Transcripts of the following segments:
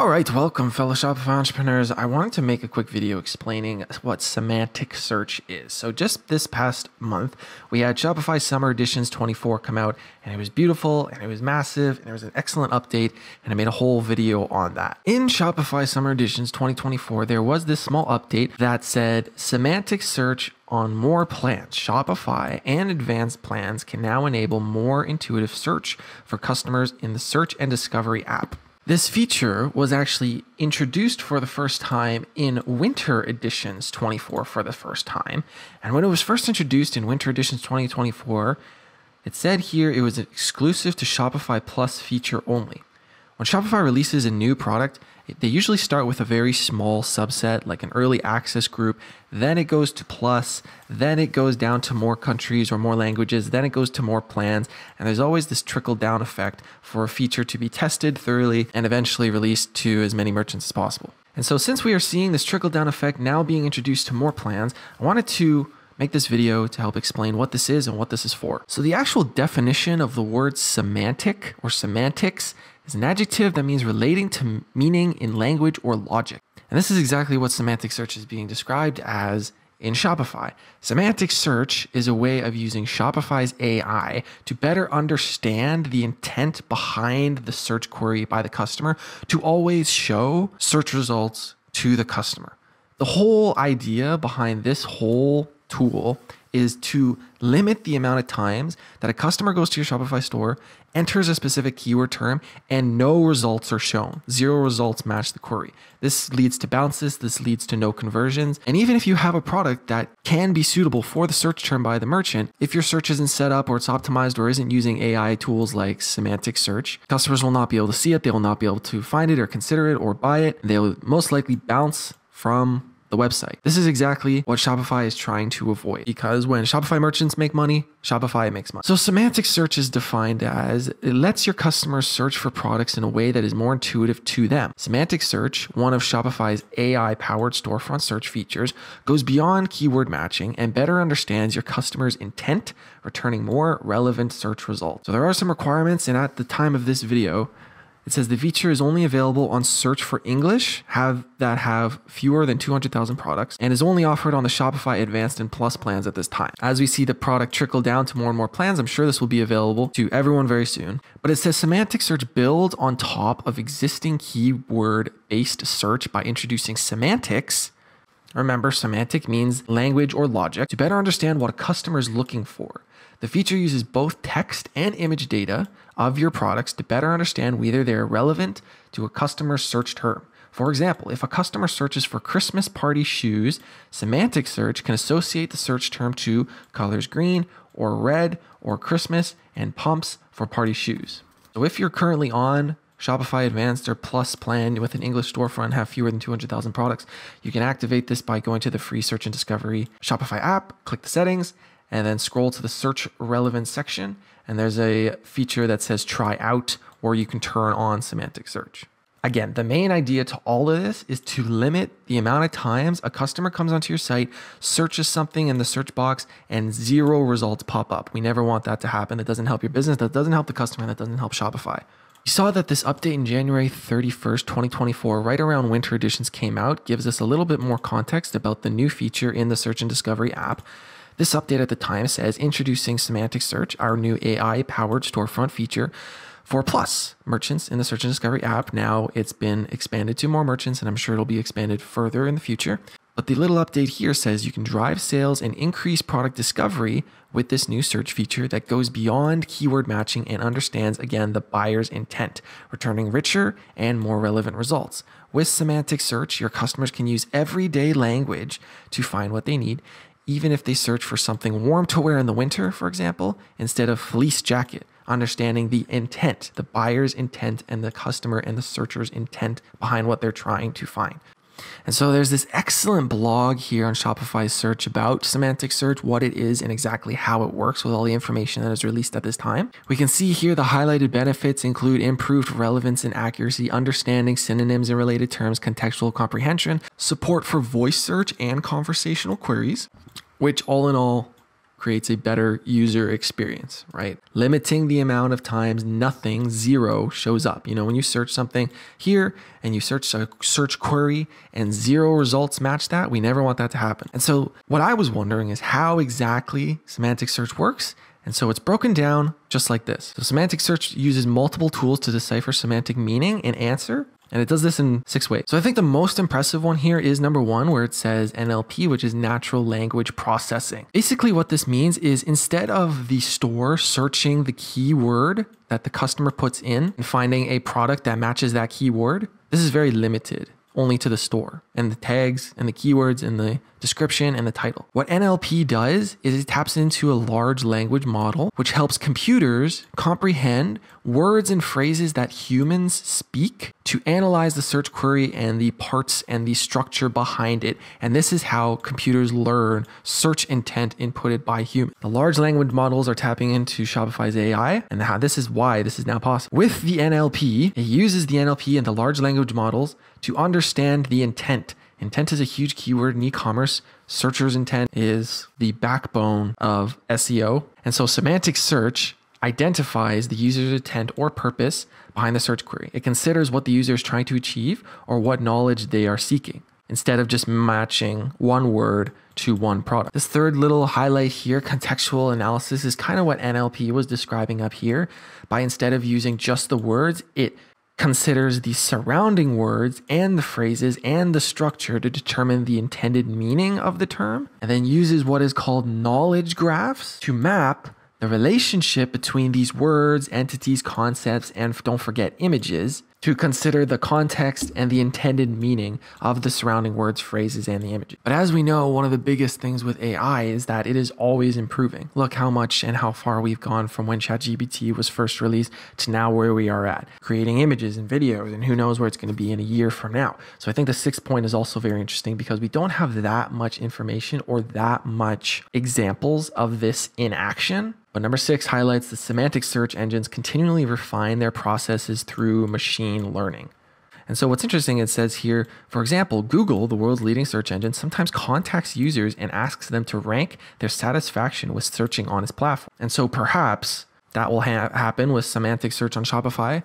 All right, welcome, fellow Shopify entrepreneurs. I wanted to make a quick video explaining what semantic search is. So, just this past month, we had Shopify Summer Editions 24 come out, and it was beautiful, and it was massive, and it was an excellent update, and I made a whole video on that. In Shopify Summer Editions 2024, there was this small update that said semantic search on more plans. Shopify and advanced plans can now enable more intuitive search for customers in the search and discovery app. This feature was actually introduced for the first time in Winter Editions 24 for the first time. And when it was first introduced in Winter Editions 2024, it said here it was exclusive to Shopify Plus feature only. When Shopify releases a new product, they usually start with a very small subset, like an early access group. Then it goes to plus. Then it goes down to more countries or more languages. Then it goes to more plans. And there's always this trickle down effect for a feature to be tested thoroughly and eventually released to as many merchants as possible. And so, since we are seeing this trickle down effect now being introduced to more plans, I wanted to make this video to help explain what this is and what this is for. So, the actual definition of the word semantic or semantics is an adjective that means relating to meaning in language or logic. And this is exactly what semantic search is being described as in Shopify. Semantic search is a way of using Shopify's AI to better understand the intent behind the search query by the customer to always show search results to the customer. The whole idea behind this whole tool is to limit the amount of times that a customer goes to your Shopify store, enters a specific keyword term, and no results are shown. Zero results match the query. This leads to bounces, this leads to no conversions. And even if you have a product that can be suitable for the search term by the merchant, if your search isn't set up or it's optimized or isn't using AI tools like semantic search, customers will not be able to see it, they will not be able to find it or consider it or buy it. They'll most likely bounce from the website. This is exactly what Shopify is trying to avoid because when Shopify merchants make money, Shopify makes money. So semantic search is defined as it lets your customers search for products in a way that is more intuitive to them. Semantic search, one of Shopify's AI powered storefront search features, goes beyond keyword matching and better understands your customer's intent, returning more relevant search results. So there are some requirements and at the time of this video, it says the feature is only available on search for English, have that have fewer than 200,000 products, and is only offered on the Shopify Advanced and Plus plans at this time. As we see the product trickle down to more and more plans, I'm sure this will be available to everyone very soon. But it says semantic search builds on top of existing keyword based search by introducing semantics. Remember, semantic means language or logic to better understand what a customer is looking for. The feature uses both text and image data of your products to better understand whether they're relevant to a customer's search term. For example, if a customer searches for Christmas party shoes, semantic search can associate the search term to colors green or red or Christmas and pumps for party shoes. So if you're currently on Shopify Advanced or Plus plan with an English storefront have fewer than 200,000 products, you can activate this by going to the free search and discovery Shopify app, click the settings, and then scroll to the search relevance section. And there's a feature that says try out, or you can turn on semantic search. Again, the main idea to all of this is to limit the amount of times a customer comes onto your site, searches something in the search box, and zero results pop up. We never want that to happen. That doesn't help your business, that doesn't help the customer, and that doesn't help Shopify. You saw that this update in January 31st, 2024, right around winter editions came out, gives us a little bit more context about the new feature in the search and discovery app. This update at the time says introducing semantic search, our new AI powered storefront feature for Plus merchants in the search and discovery app. Now it's been expanded to more merchants, and I'm sure it'll be expanded further in the future. But the little update here says you can drive sales and increase product discovery with this new search feature that goes beyond keyword matching and understands again the buyer's intent, returning richer and more relevant results. With semantic search, your customers can use everyday language to find what they need even if they search for something warm to wear in the winter, for example, instead of fleece jacket, understanding the intent, the buyer's intent, and the customer and the searcher's intent behind what they're trying to find. And so there's this excellent blog here on Shopify search about semantic search, what it is, and exactly how it works with all the information that is released at this time. We can see here the highlighted benefits include improved relevance and accuracy, understanding synonyms and related terms, contextual comprehension, support for voice search and conversational queries, which all in all creates a better user experience, right? Limiting the amount of times nothing, zero, shows up. You know, when you search something here and you search a search query and zero results match that, we never want that to happen. And so, what I was wondering is how exactly semantic search works. And so it's broken down just like this. So semantic search uses multiple tools to decipher semantic meaning and answer and it does this in six ways. So I think the most impressive one here is number one, where it says NLP, which is natural language processing. Basically, what this means is instead of the store searching the keyword that the customer puts in and finding a product that matches that keyword, this is very limited only to the store and the tags and the keywords and the description and the title. What NLP does is it taps into a large language model, which helps computers comprehend words and phrases that humans speak to analyze the search query and the parts and the structure behind it. And this is how computers learn search intent inputted by humans. The large language models are tapping into Shopify's AI, and how this is why this is now possible. With the NLP, it uses the NLP and the large language models to understand the intent. Intent is a huge keyword in e commerce. Searcher's intent is the backbone of SEO. And so semantic search identifies the user's intent or purpose behind the search query. It considers what the user is trying to achieve or what knowledge they are seeking instead of just matching one word to one product. This third little highlight here, contextual analysis, is kind of what NLP was describing up here. By instead of using just the words, it considers the surrounding words and the phrases and the structure to determine the intended meaning of the term, and then uses what is called knowledge graphs to map the relationship between these words, entities, concepts, and don't forget images to consider the context and the intended meaning of the surrounding words, phrases, and the images. But as we know, one of the biggest things with AI is that it is always improving. Look how much and how far we've gone from when ChatGPT was first released to now where we are at, creating images and videos, and who knows where it's going to be in a year from now. So I think the sixth point is also very interesting because we don't have that much information or that much examples of this in action but number six highlights the semantic search engines continually refine their processes through machine learning. And so what's interesting, it says here, for example, Google, the world's leading search engine, sometimes contacts users and asks them to rank their satisfaction with searching on its platform. And so perhaps that will ha- happen with semantic search on Shopify,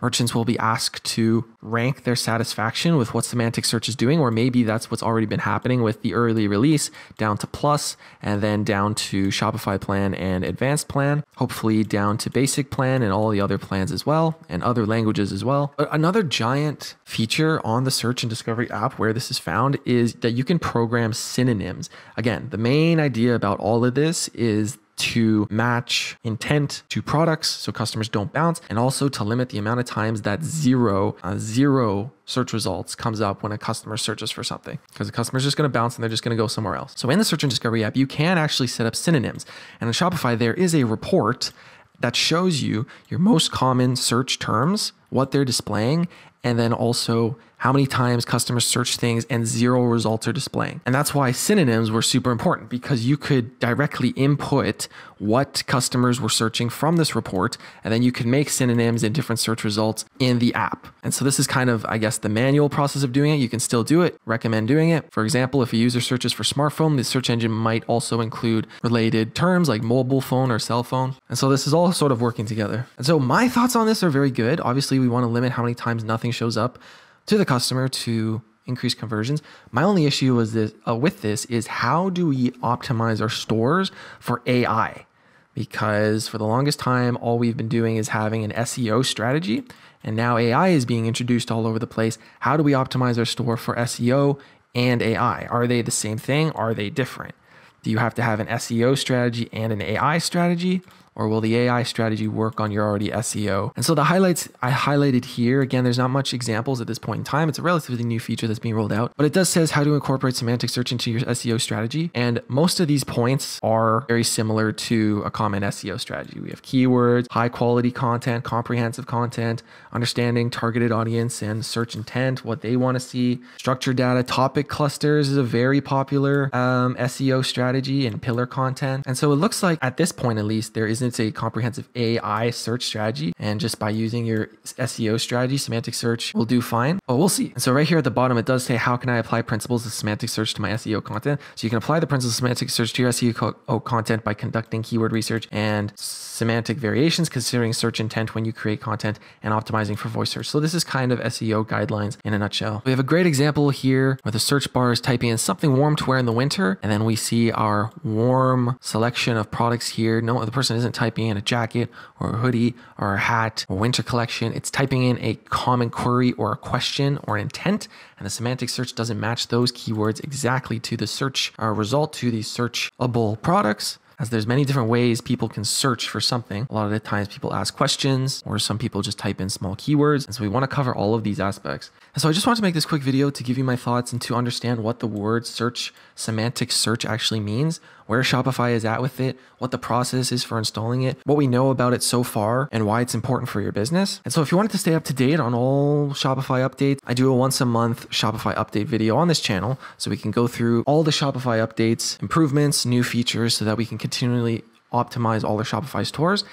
merchants will be asked to rank their satisfaction with what semantic search is doing, or maybe that's what's already been happening with the early release down to plus and then down to Shopify plan and advanced plan, hopefully down to basic plan and all the other plans as well, and other languages as well. Another giant feature on the search and discovery app where this is found is that you can program synonyms. Again, the main idea about all of this is to match intent to products so customers don't bounce, and also to limit the amount of times that zero, uh, zero search results comes up when a customer searches for something because the customer is just going to bounce and they're just going to go somewhere else. So in the search and discovery app, you can actually set up synonyms. And in Shopify, there is a report that shows you your most common search terms, what they're displaying, and then also how many times customers search things and zero results are displaying. And that's why synonyms were super important because you could directly input what customers were searching from this report, and then you could make synonyms in different search results in the app. And so this is kind of, I guess, the manual process of doing it. You can still do it, recommend doing it. For example, if a user searches for smartphone, the search engine might also include related terms like mobile phone or cell phone. And so this is all sort of working together. And so my thoughts on this are very good. Obviously, we want to limit how many times nothing shows up to the customer to increase conversions. My only issue was this uh, with this is how do we optimize our stores for AI? Because for the longest time, all we've been doing is having an SEO strategy, and now AI is being introduced all over the place. How do we optimize our store for SEO and AI? Are they the same thing? Are they different? Do you have to have an SEO strategy and an AI strategy? Or will the AI strategy work on your already SEO? And so the highlights I highlighted here, again, there's not much examples at this point in time. It's a relatively new feature that's being rolled out, but it does says how to incorporate semantic search into your SEO strategy. And most of these points are very similar to a common SEO strategy. We have keywords, high quality content, comprehensive content, understanding targeted audience and search intent, what they want to see, structured data, topic clusters is a very popular um, SEO strategy and pillar content. And so it looks like at this point, at least, there isn't it's a comprehensive AI search strategy. And just by using your SEO strategy, semantic search will do fine. But we'll see. And so right here at the bottom, it does say, how can I apply principles of semantic search to my SEO content? So you can apply the principles of semantic search to your SEO oh, content by conducting keyword research and semantic variations, considering search intent when you create content and optimizing for voice search. So this is kind of SEO guidelines in a nutshell. We have a great example here where the search bar is typing in something warm to wear in the winter. And then we see our warm selection of products here. No, the person isn't typing in a jacket or a hoodie or a hat or winter collection. It's typing in a common query or a question or an intent. And the semantic search doesn't match those keywords exactly to the search uh, result to these searchable products as there's many different ways people can search for something. A lot of the times people ask questions or some people just type in small keywords. And so we want to cover all of these aspects. And so I just wanted to make this quick video to give you my thoughts and to understand what the word search, semantic search actually means, where Shopify is at with it, what the process is for installing it, what we know about it so far, and why it's important for your business. And so if you wanted to stay up to date on all Shopify updates, I do a once a month Shopify update video on this channel. So we can go through all the Shopify updates, improvements, new features so that we can continually optimize all the Shopify stores.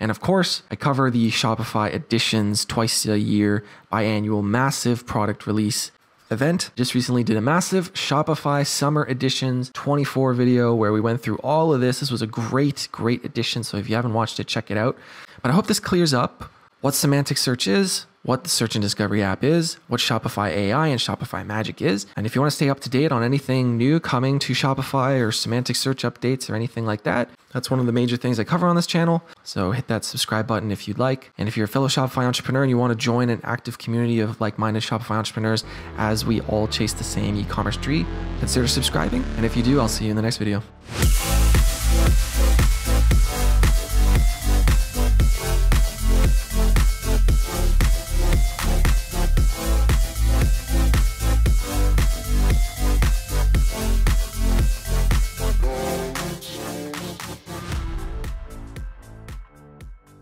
And of course, I cover the Shopify editions twice a year, biannual massive product release event. Just recently did a massive Shopify Summer Editions 24 video where we went through all of this. This was a great, great edition. So if you haven't watched it, check it out. But I hope this clears up what semantic search is, what the search and discovery app is, what Shopify AI and Shopify Magic is. And if you want to stay up to date on anything new coming to Shopify or semantic search updates or anything like that, that's one of the major things I cover on this channel. So hit that subscribe button if you'd like. And if you're a fellow Shopify entrepreneur and you want to join an active community of like minded Shopify entrepreneurs as we all chase the same e commerce tree, consider subscribing. And if you do, I'll see you in the next video.